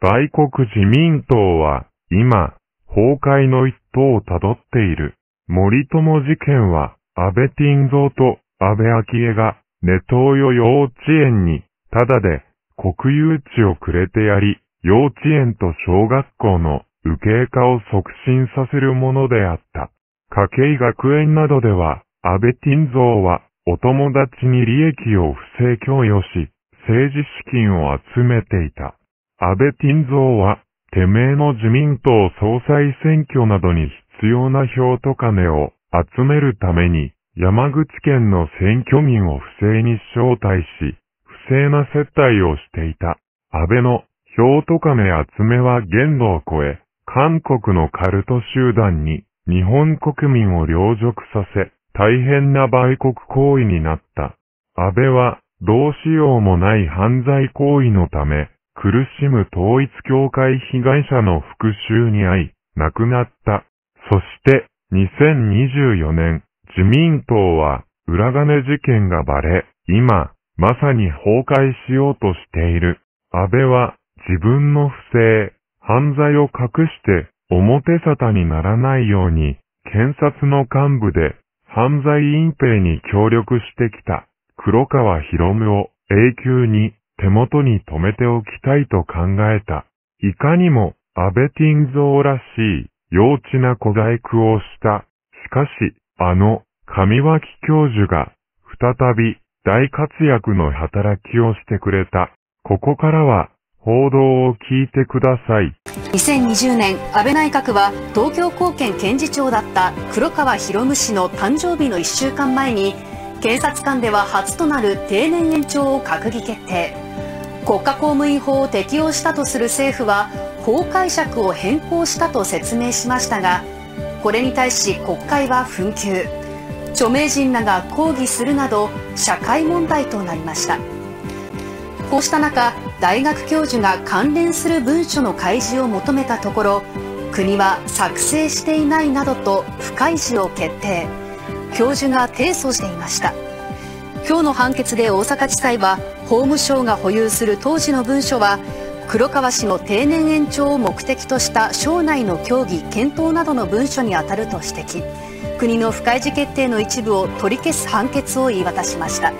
外国自民党は今、崩壊の一途をたどっている。森友事件は、安倍晋三と安倍昭恵が、ネトウヨ幼稚園に、ただで、国有地をくれてやり、幼稚園と小学校の受け化を促進させるものであった。家計学園などでは、安倍晋三は、お友達に利益を不正供与し、政治資金を集めていた。安倍晋三は、てめえの自民党総裁選挙などに必要な票と金を集めるために、山口県の選挙民を不正に招待し、不正な接待をしていた。安倍の票と金集めは限度を超え、韓国のカルト集団に日本国民を領辱させ、大変な売国行為になった。安倍は、どうしようもない犯罪行為のため、苦しむ統一教会被害者の復讐に遭い、亡くなった。そして、2024年、自民党は、裏金事件がバレ、今、まさに崩壊しようとしている。安倍は、自分の不正、犯罪を隠して、表沙汰にならないように、検察の幹部で犯罪隠蔽に協力してきた黒川博夢を永久に手元に留めておきたいと考えた。いかにも安倍晋三らしい幼稚な小細工をした。しかし、あの上脇教授が再び大活躍の働きをしてくれた。ここからは報道を聞いてください。2020年、安倍内閣は東京高検検事長だった黒川博夢氏の誕生日の1週間前に、検察官では初となる定年延長を閣議決定。国家公務員法を適用したとする政府は、法解釈を変更したと説明しましたが、これに対し国会は紛糾。著名人らが抗議するなど、社会問題となりました。こうした中、大学教授が関連する文書の開示を求めたところ国は作成していないなどと不開示を決定教授が提訴していました。今日の判決で大阪地裁は法務省が保有する当時の文書は黒川氏の定年延長を目的とした省内の協議検討などの文書に当たると指摘。国の不開示決定の一部を取り消す判決を言い渡しました。